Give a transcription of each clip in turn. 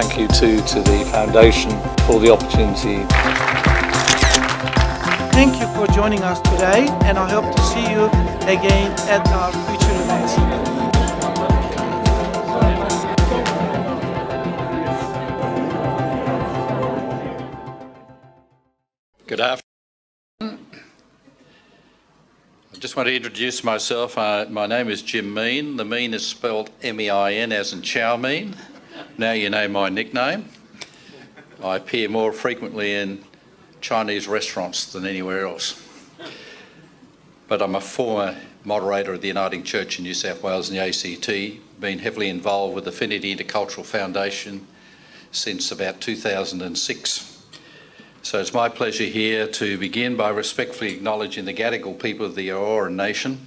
thank you too to the Foundation for the opportunity. Thank you for joining us today, and I hope to see you again at our future events. Good afternoon. I just want to introduce myself. Uh, my name is Jim Mein. The Mein is spelled M-E-I-N as in chow mein. Now you know my nickname. I appear more frequently in Chinese restaurants than anywhere else. But I'm a former moderator of the Uniting Church in New South Wales and the ACT, been heavily involved with Affinity Intercultural Foundation since about 2006. So it's my pleasure here to begin by respectfully acknowledging the Gadigal people of the Eora Nation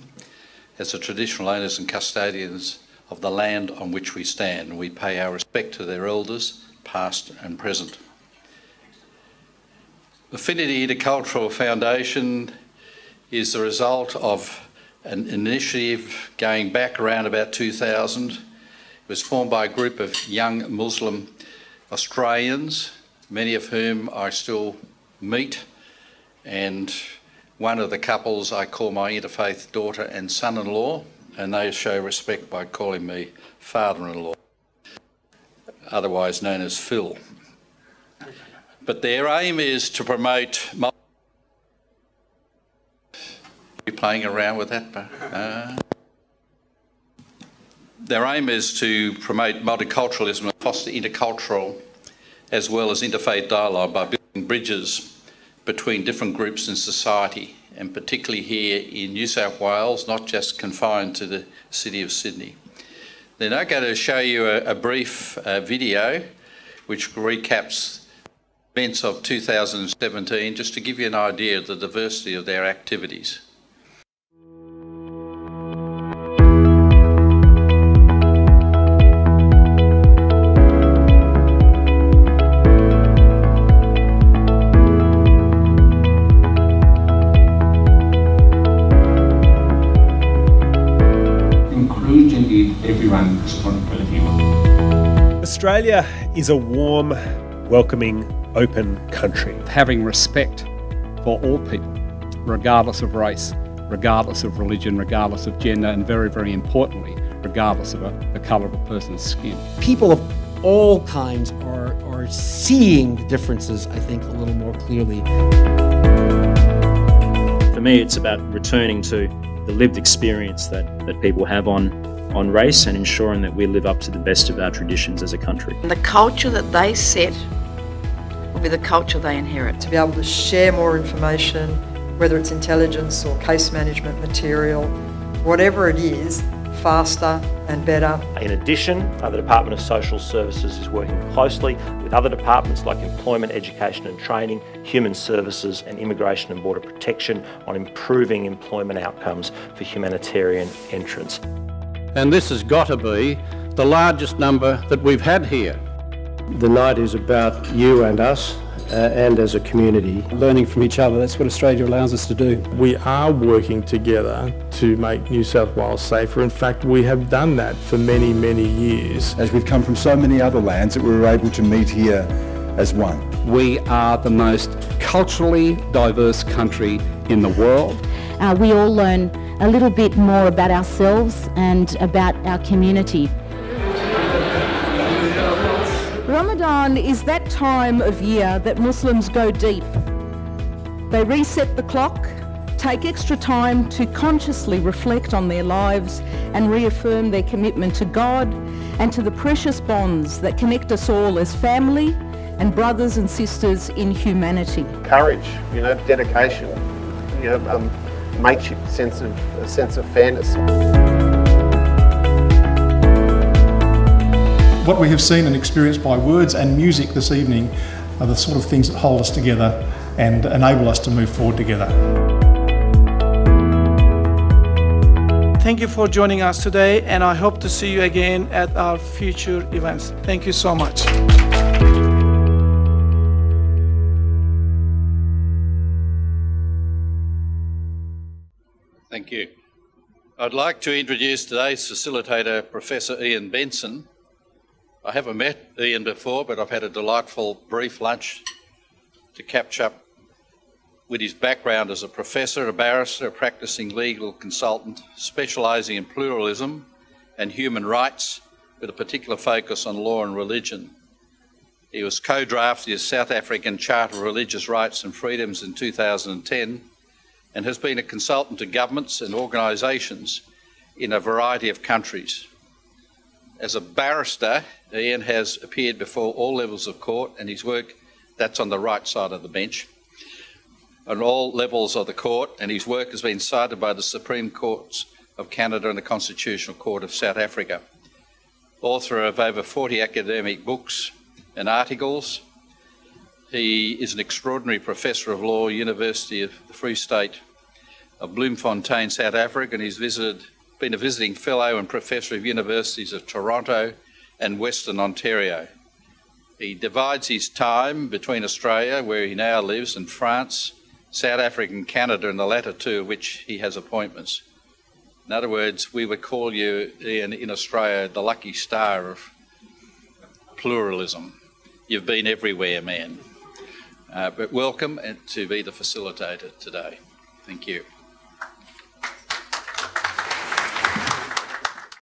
as the traditional owners and custodians of the land on which we stand. We pay our respect to their elders, past and present. Affinity Intercultural Foundation is the result of an initiative going back around about 2000. It was formed by a group of young Muslim Australians many of whom I still meet, and one of the couples I call my interfaith daughter and son-in-law, and they show respect by calling me father-in-law, otherwise known as Phil. But their aim is to promote. You playing around with that? Uh, their aim is to promote multiculturalism and foster intercultural as well as interfaith dialogue by building bridges between different groups in society, and particularly here in New South Wales, not just confined to the city of Sydney. Then I'm going to show you a, a brief uh, video which recaps events of 2017, just to give you an idea of the diversity of their activities. Australia is a warm, welcoming, open country. Having respect for all people, regardless of race, regardless of religion, regardless of gender, and very, very importantly, regardless of a, the colour of a person's skin. People of all kinds are, are seeing the differences, I think, a little more clearly. For me, it's about returning to the lived experience that, that people have on on race and ensuring that we live up to the best of our traditions as a country. The culture that they set will be the culture they inherit. To be able to share more information, whether it's intelligence or case management material, whatever it is, faster and better. In addition, uh, the Department of Social Services is working closely with other departments like Employment, Education and Training, Human Services and Immigration and Border Protection on improving employment outcomes for humanitarian entrants and this has got to be the largest number that we've had here. The night is about you and us uh, and as a community. Learning from each other, that's what Australia allows us to do. We are working together to make New South Wales safer. In fact, we have done that for many, many years. As we've come from so many other lands that we were able to meet here as one. We are the most culturally diverse country in the world. Uh, we all learn a little bit more about ourselves and about our community. Ramadan is that time of year that Muslims go deep. They reset the clock, take extra time to consciously reflect on their lives and reaffirm their commitment to God and to the precious bonds that connect us all as family and brothers and sisters in humanity. Courage, you know, dedication, you know, um, mateship sense of a sense of fairness. What we have seen and experienced by words and music this evening are the sort of things that hold us together and enable us to move forward together. Thank you for joining us today, and I hope to see you again at our future events. Thank you so much. Thank you. I'd like to introduce today's facilitator, Professor Iain Benson. I haven't met Iain before, but I've had a delightful brief lunch to catch up with his background as a professor, a barrister, a practicing legal consultant, specialising in pluralism and human rights, with a particular focus on law and religion. He was co-drafted the South African Charter of Religious Rights and Freedoms in 2010 and has been a consultant to governments and organisations in a variety of countries. As a barrister, Iain has appeared before all levels of court and his work, that's on the right side of the bench, on all levels of the court and his work has been cited by the Supreme Courts of Canada and the Constitutional Court of South Africa. Author of over 40 academic books and articles, he is an extraordinary professor of law, University of the Free State of Bloemfontein, South Africa, and he's visited been a visiting fellow and professor of universities of Toronto and Western Ontario. He divides his time between Australia, where he now lives, and France, South Africa, and Canada, and the latter two of which he has appointments. In other words, we would call you in, in Australia the lucky star of pluralism. You've been everywhere, man. Uh, but welcome to be the facilitator today. Thank you.